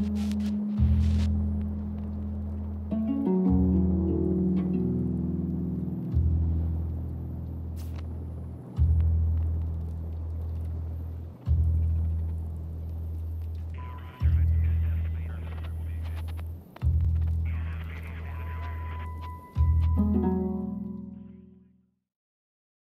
うん